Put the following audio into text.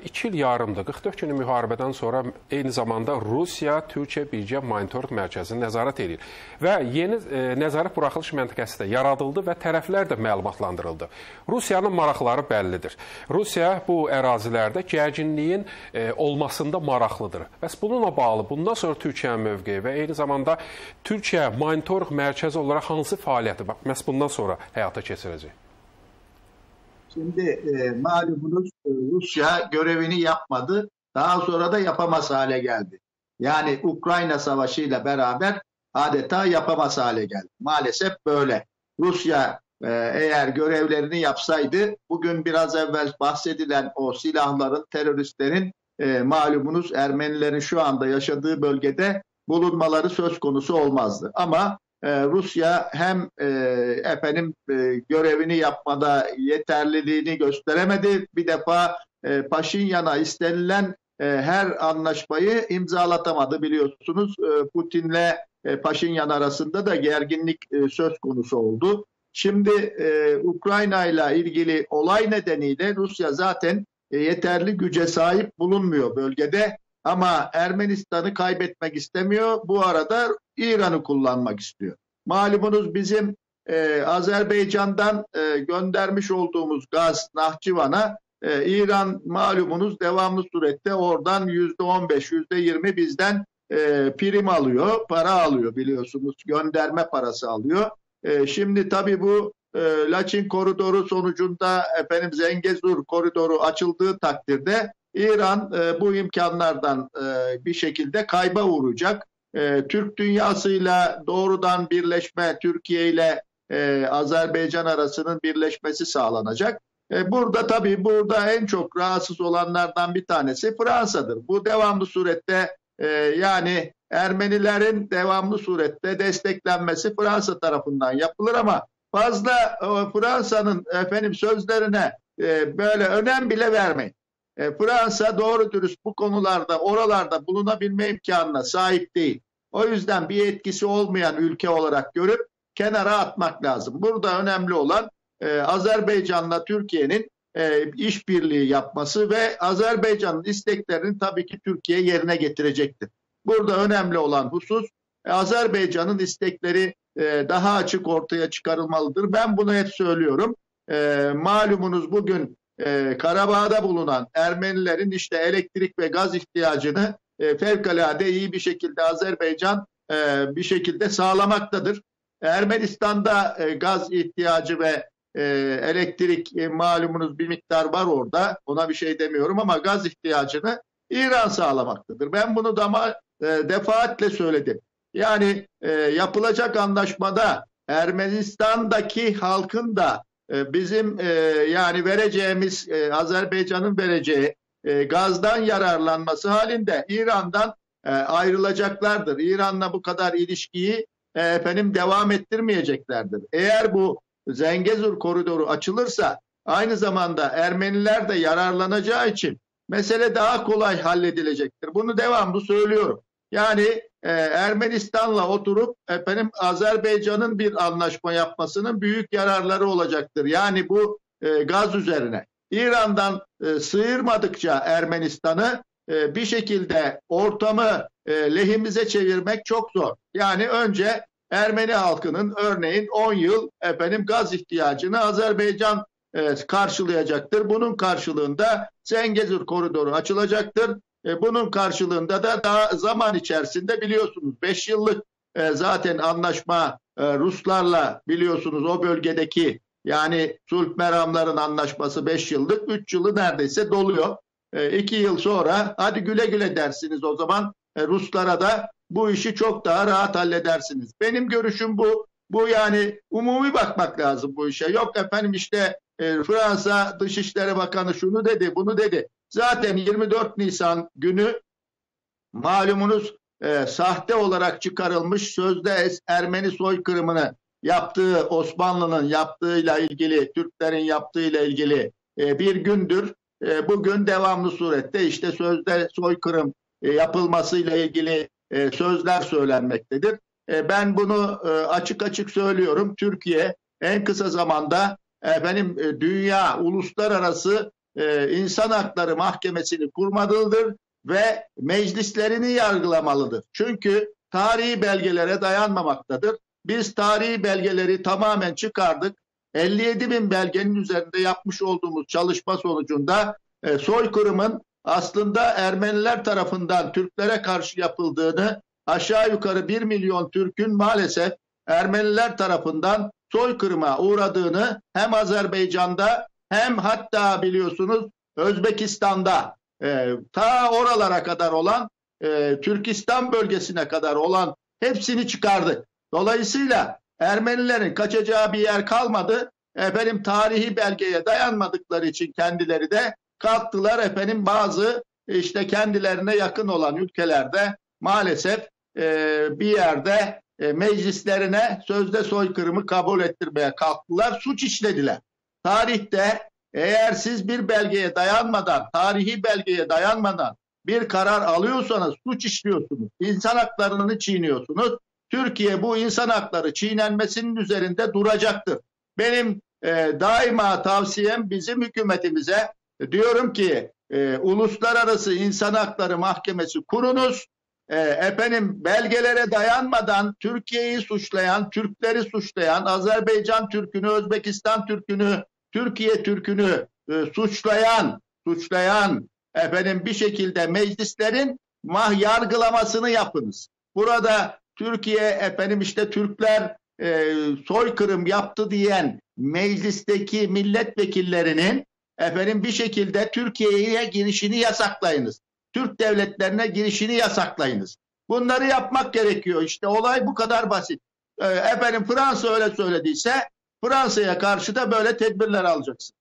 2 il yarımdır. 44 günlük müharibədən sonra eyni zamanda Rusiya Türkiyə birgə monitorinq mərkəzini nəzarət edir və yeni e, nəzarət buraxılış məntəqəsi də yaradıldı və tərəflər də məlumatlandırıldı. Rusiyanın maraqları bəllidir. Rusiya bu ərazilərdə gərginliyin e, olmasında maraqlıdır. Bəs bununla bağlı bundan sonra Türkiyənin mövqeyi və eyni zamanda Türkiyə monitorinq mərkəzi olaraq hansı fəaliyyəti məhz bundan sonra həyata keçirəcək? Şimdi e, malumunuz Rusya görevini yapmadı. Daha sonra da yapamaz hale geldi. Yani Ukrayna Savaşı ile beraber adeta yapamaz hale geldi. Maalesef böyle. Rusya e, eğer görevlerini yapsaydı bugün biraz evvel bahsedilen o silahların, teröristlerin e, malumunuz Ermenilerin şu anda yaşadığı bölgede bulunmaları söz konusu olmazdı. Ama e, Rusya hem e, efendim e, görevini yapmada yeterliliğini gösteremedi. Bir defa e, Paşinyan'a istenilen e, her anlaşmayı imzalatamadı biliyorsunuz. E, Putin'le e, Paşinyan arasında da gerginlik e, söz konusu oldu. Şimdi e, Ukrayna ile ilgili olay nedeniyle Rusya zaten e, yeterli güce sahip bulunmuyor bölgede. Ama Ermenistan'ı kaybetmek istemiyor. Bu arada İran'ı kullanmak istiyor. Malumunuz bizim e, Azerbaycan'dan e, göndermiş olduğumuz gaz Nahçıvan'a e, İran malumunuz devamlı surette oradan yüzde on beş, yüzde yirmi bizden e, prim alıyor, para alıyor biliyorsunuz. Gönderme parası alıyor. E, şimdi tabii bu e, Laçin koridoru sonucunda efendim Zengezur koridoru açıldığı takdirde İran e, bu imkanlardan e, bir şekilde kayba uğrayacak. E, Türk dünyasıyla doğrudan birleşme, Türkiye ile e, Azerbaycan arasının birleşmesi sağlanacak. E, burada tabii burada en çok rahatsız olanlardan bir tanesi Fransa'dır. Bu devamlı surette e, yani Ermenilerin devamlı surette desteklenmesi Fransa tarafından yapılır ama fazla e, Fransa'nın efendim sözlerine e, böyle önem bile vermeyin. E, Fransa doğru dürüst bu konularda oralarda bulunabilme imkanına sahip değil. O yüzden bir etkisi olmayan ülke olarak görüp kenara atmak lazım. Burada önemli olan e, Azerbaycan'la Türkiye'nin e, işbirliği yapması ve Azerbaycan'ın isteklerini tabii ki Türkiye yerine getirecektir. Burada önemli olan husus e, Azerbaycan'ın istekleri e, daha açık ortaya çıkarılmalıdır. Ben bunu hep söylüyorum. E, malumunuz bugün e, Karabağ'da bulunan Ermenilerin işte elektrik ve gaz ihtiyacını e, fevkalade iyi bir şekilde Azerbaycan e, bir şekilde sağlamaktadır. Ermenistan'da e, gaz ihtiyacı ve e, elektrik e, malumunuz bir miktar var orada. Ona bir şey demiyorum ama gaz ihtiyacını İran sağlamaktadır. Ben bunu da e, defaatle söyledim. Yani e, yapılacak anlaşmada Ermenistan'daki halkın da bizim e, yani vereceğimiz e, Azerbaycan'ın vereceği gazdan yararlanması halinde İran'dan ayrılacaklardır. İran'la bu kadar ilişkiyi efendim devam ettirmeyeceklerdir. Eğer bu Zengezur koridoru açılırsa aynı zamanda Ermeniler de yararlanacağı için mesele daha kolay halledilecektir. Bunu devamlı söylüyorum. Yani e, Ermenistan'la oturup efendim Azerbaycan'ın bir anlaşma yapmasının büyük yararları olacaktır. Yani bu e, gaz üzerine. İran'dan e, sıyırmadıkça Ermenistan'ı e, bir şekilde ortamı e, lehimize çevirmek çok zor. Yani önce Ermeni halkının örneğin 10 yıl efendim gaz ihtiyacını Azerbaycan e, karşılayacaktır. Bunun karşılığında Zengezur koridoru açılacaktır. E, bunun karşılığında da daha zaman içerisinde biliyorsunuz 5 yıllık e, zaten anlaşma e, Ruslarla biliyorsunuz o bölgedeki yani sulh meramların anlaşması 5 yıllık 3 yılı neredeyse doluyor. 2 yıl sonra hadi güle güle dersiniz o zaman Ruslara da bu işi çok daha rahat halledersiniz. Benim görüşüm bu. Bu yani umumi bakmak lazım bu işe. Yok efendim işte Fransa Dışişleri Bakanı şunu dedi, bunu dedi. Zaten 24 Nisan günü malumunuz e, sahte olarak çıkarılmış sözde Ermeni soykırımını yaptığı Osmanlı'nın yaptığıyla ilgili Türklerin yaptığıyla ilgili e, bir gündür. E, bugün devamlı surette işte sözde soykırım e, yapılmasıyla ilgili e, sözler söylenmektedir. E, ben bunu e, açık açık söylüyorum. Türkiye en kısa zamanda efendim e, dünya uluslararası e, insan hakları mahkemesini kurmalıdır ve meclislerini yargılamalıdır. Çünkü tarihi belgelere dayanmamaktadır. Biz tarihi belgeleri tamamen çıkardık. 57 bin belgenin üzerinde yapmış olduğumuz çalışma sonucunda e, soykırımın aslında Ermeniler tarafından Türklere karşı yapıldığını aşağı yukarı 1 milyon Türk'ün maalesef Ermeniler tarafından soykırıma uğradığını hem Azerbaycan'da hem hatta biliyorsunuz Özbekistan'da e, ta oralara kadar olan e, Türkistan bölgesine kadar olan hepsini çıkardık. Dolayısıyla Ermenilerin kaçacağı bir yer kalmadı. Efendim tarihi belgeye dayanmadıkları için kendileri de kalktılar efendim bazı işte kendilerine yakın olan ülkelerde maalesef e, bir yerde e, meclislerine sözde soykırımı kabul ettirmeye kalktılar, suç işlediler. Tarihte eğer siz bir belgeye dayanmadan, tarihi belgeye dayanmadan bir karar alıyorsanız suç işliyorsunuz. İnsan haklarını çiğniyorsunuz. Türkiye bu insan hakları çiğnenmesinin üzerinde duracaktır. Benim e, daima tavsiyem bizim hükümetimize diyorum ki e, Uluslararası İnsan Hakları Mahkemesi kurunuz. E, efendim belgelere dayanmadan Türkiye'yi suçlayan, Türkleri suçlayan, Azerbaycan Türk'ünü, Özbekistan Türk'ünü, Türkiye Türk'ünü e, suçlayan, suçlayan efendim bir şekilde meclislerin mah yargılamasını yapınız. Burada Türkiye efendim işte Türkler e, soykırım yaptı diyen meclisteki milletvekillerinin efendim bir şekilde Türkiye'ye girişini yasaklayınız. Türk devletlerine girişini yasaklayınız. Bunları yapmak gerekiyor. İşte olay bu kadar basit. E, efendim Fransa öyle söylediyse Fransa'ya karşı da böyle tedbirler alacaksın.